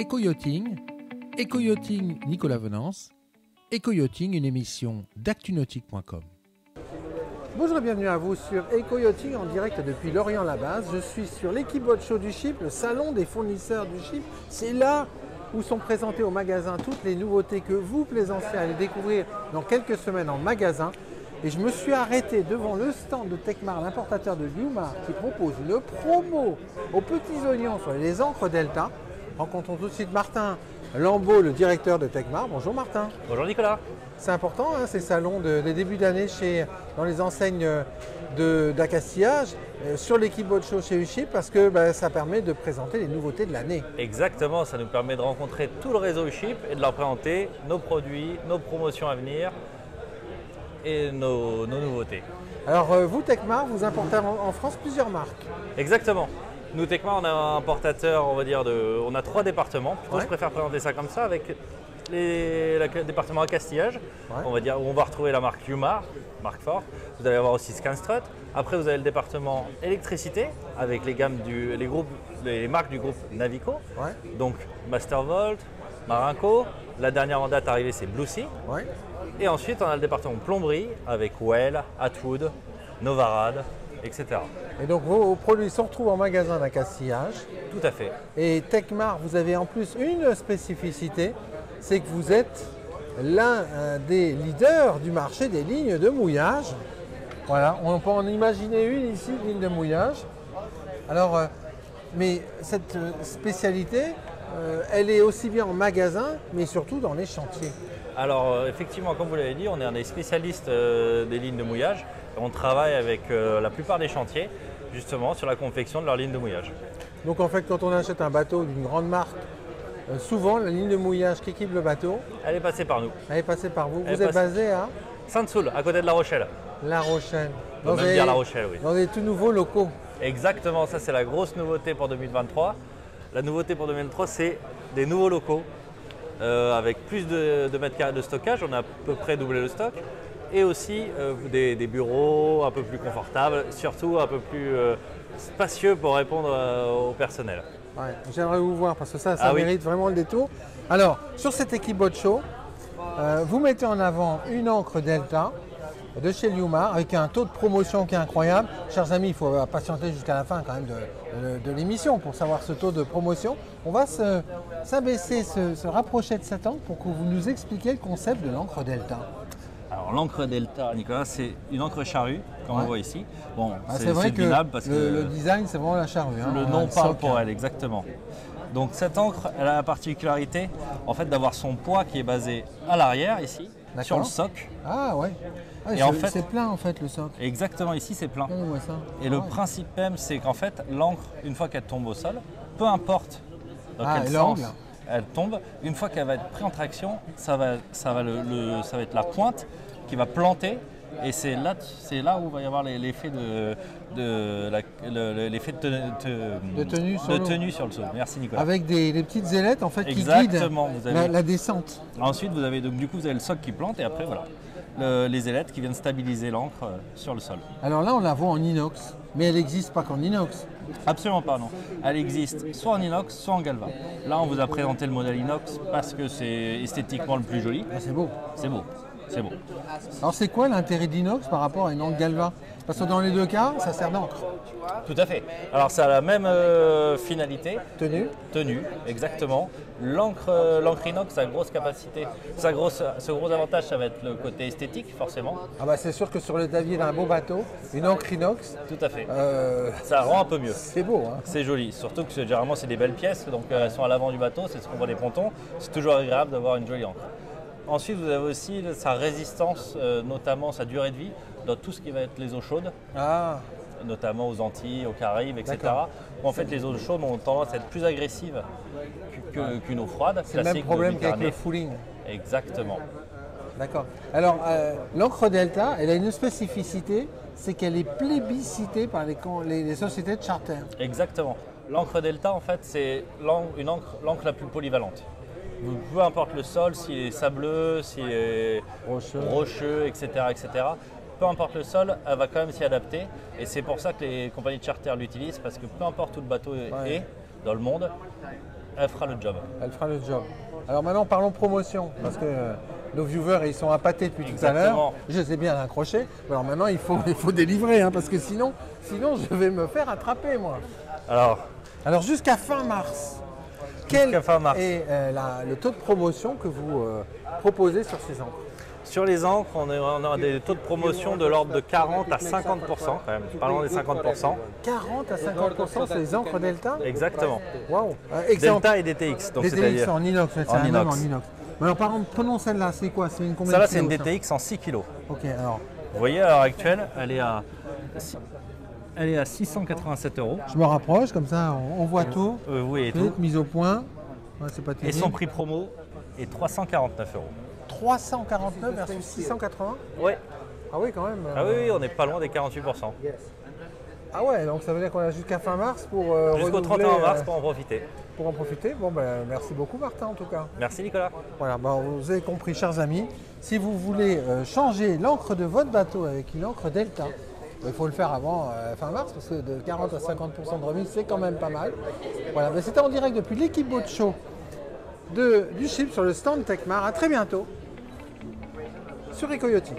Éco-yachting, Éco-yachting Nicolas Venance, Éco-yachting, une émission d'actunautique.com. Bonjour et bienvenue à vous sur Eco-Yachting en direct depuis Lorient-la-Base. Je suis sur l'équipe Show du Chip, le salon des fournisseurs du Chip. C'est là où sont présentées au magasin toutes les nouveautés que vous, plaisanciers, allez découvrir dans quelques semaines en magasin. Et je me suis arrêté devant le stand de Techmar, l'importateur de Yuma, qui propose une promo aux petits oignons sur les encres Delta. Rencontrons tout de suite Martin Lambeau, le directeur de Techmar. Bonjour Martin. Bonjour Nicolas. C'est important hein, ces salons de, des débuts d'année chez, dans les enseignes d'accastillage euh, sur l'équipe Show chez Uchi parce que bah, ça permet de présenter les nouveautés de l'année. Exactement, ça nous permet de rencontrer tout le réseau Uship et de leur présenter nos produits, nos promotions à venir et nos, nouveautés. Alors euh, vous Techmar, vous importez en, France plusieurs marques. Exactement. Nous, Techmar, on a un importateur, on va dire, de, on a trois départements. je préfère présenter ça comme ça, avec les, le département à Castillage, on va dire, où on va retrouver la marque Yumar, marque forte. Vous allez avoir aussi Scanstrut. Après, vous avez le département électricité, avec les gammes du, les groupes, les marques du groupe Navico. Donc Mastervolt, Marinco. La dernière en date arrivée, c'est Blue Sea. Et ensuite, on a le département plomberie avec Well, Atwood, Novarad, etc. Et donc vos produits se retrouvent en magasin d'accastillage. Tout à fait. Et Techmar, vous avez en plus une spécificité, c'est que vous êtes l'un des leaders du marché des lignes de mouillage. Voilà, on peut en imaginer une ici, ligne de mouillage. Alors, euh, mais cette spécialité, euh, elle est aussi bien en magasin, mais surtout dans les chantiers. Alors, euh, effectivement, comme vous l'avez dit, on est un des spécialistes des lignes de mouillage. On travaille avec la plupart des chantiers, justement, sur la confection de leurs lignes de mouillage. Donc, en fait, quand on achète un bateau d'une grande marque, euh, souvent, la ligne de mouillage qui équipe le bateau. Elle est passée par nous. Elle est passée par vous. vous êtes basé à Sainte-Soule, à côté de La Rochelle. La Rochelle. Même dire La Rochelle, oui. Dans des tout nouveaux locaux. Exactement, ça c'est la grosse nouveauté pour 2023. La nouveauté pour 2023, c'est des nouveaux locaux euh, avec plus de, mètres carrés de stockage. On a à peu près doublé le stock. Et aussi euh, des, bureaux un peu plus confortables, surtout un peu plus spacieux pour répondre au personnel. J'aimerais vous voir parce que ça, ça ah mérite vraiment le détour. Alors, sur cette équipe euh, vous mettez en avant une encre Delta de chez Liumar avec un taux de promotion qui est incroyable. Chers amis, il faut patienter jusqu'à la fin quand même de, l'émission pour savoir ce taux de promotion. On va s'abaisser, se, se, rapprocher de cette encre pour que vous nous expliquiez le concept de l'encre Delta. Alors l'encre Delta, Nicolas, c'est une encre charrue, comme on voit ici. Bon, ah, c'est vrai que, parce le, que le design, c'est vraiment la charrue. Hein. le nom parle pour elle, exactement. Donc cette encre, elle a la particularité en fait d'avoir son poids qui est basé à l'arrière ici, sur le socle. Ah ouais. Ah, et en fait, c'est plein en fait le socle. Exactement, ici c'est plein. Et le ah principe même, c'est qu'en fait l'encre, une fois qu'elle tombe au sol, peu importe dans quel sens elle tombe, une fois qu'elle va être prise en traction, ça va, ça va, le, ça va être la pointe qui va planter et c'est là, c'est là où va y avoir l'effet de, de, l'effet de, tenue, sur, tenue sur le sol. Merci Nicolas. Avec des, petites ailettes en fait qui guident la, descente. Ensuite, vous avez donc du coup vous avez le socle qui plante et après voilà les ailettes qui viennent stabiliser l'encre euh, sur le sol. Alors là, on la voit en inox, mais elle n'existe pas qu'en inox. Absolument pas, non. Elle existe soit en inox, soit en galva. Là, on vous a présenté le modèle inox parce que c'est esthétiquement le plus joli. Ah, c'est beau. C'est beau. C'est beau. Alors c'est quoi l'intérêt d'inox par rapport à une encre galva Parce que dans les deux cas, ça sert d'encre. Tout à fait. Alors ça a la même euh, finalité. Tenue Tenue, exactement. L'encre euh, inox a une grosse capacité. Sa grosse, ce gros avantage, ça va être le côté esthétique, forcément. Ah bah c'est sûr que sur le David d'un beau bateau, une encre inox. Tout à fait. Euh, ça rend un peu mieux. C'est beau. Hein c'est joli. Surtout que généralement c'est des belles pièces, donc elles sont à l'avant du bateau, c'est ce qu'on voit des pontons. C'est toujours agréable d'avoir une jolie encre. Ensuite, vous avez aussi sa résistance, euh, notamment sa durée de vie, dans tout ce qui va être les eaux chaudes. Ah. Notamment aux Antilles, aux Caraïbes, etc. en fait, les eaux chaudes ont tendance à être plus agressives qu'une eau froide. C'est le même problème qu'avec le fooling. Exactement. D'accord. Alors, euh, l'encre Delta, elle a une spécificité, c'est qu'elle est plébiscitée par les, les, sociétés de charter. Exactement. L'encre Delta, en fait, c'est l'encre la plus polyvalente peu importe le sol, s'il est sableux, s'il est rocheux, etc., etc., peu importe le sol, elle va quand même s'y adapter. Et c'est pour ça que les compagnies de charter l'utilisent, parce que peu importe où le bateau est dans le monde, Elle fera le job. Elle fera le job. Alors maintenant, parlons promotion, parce que euh, nos viewers, ils sont appâtés depuis tout à l'heure. Je sais bien l'accrocher. Alors maintenant, il faut, il faut délivrer, hein, parce que sinon, sinon, je vais me faire attraper, moi. Alors, Alors jusqu'à fin mars, quel est euh, la- le taux de promotion que vous euh, proposez sur ces encres? Sur les encres, on, est- on a des taux de promotion de l'ordre de 40 à 50% quand même, pas loin des 50%. 40 à 50% sur les encres Delta? Exactement. Waouh Euh, exemple, Delta et DTX. Donc c'est-à-dire, en inox, c'est un inox. en inox. Alors par exemple, prenons celle-là, c'est quoi? C'est une combien ça là de c'est une DTX en 6 kg. Ok, alors Vous voyez à l'heure actuelle, elle est à, elle est à 687 euros. je me rapproche, comme ça on, on voit tout. Euh, oui et tout. Mise au point. Ouais, c'est pas Et son prix promo est 349 euros. 349 versus 680 Ouais. Ah oui, quand même. euh, Ah oui, oui, on n'est pas loin des 48%. Ah ouais, donc ça veut dire qu'on a jusqu'à fin mars pour euh, Jusqu'au renouveler, 31 mars euh, pour en profiter. pour en profiter. Bon, ben, merci beaucoup Martin en tout cas. Merci Nicolas. Voilà, ben, vous avez compris, chers amis, si vous voulez euh, changer l'encre de votre bateau avec une encre Delta, il faut le faire avant euh, fin mars parce que de 40 à 50% de remise, c'est quand même pas mal. Voilà, ben, c'était en direct depuis l'équipe Boat Show de, du chip sur le stand Techmar. À très bientôt sur Ecoyoting.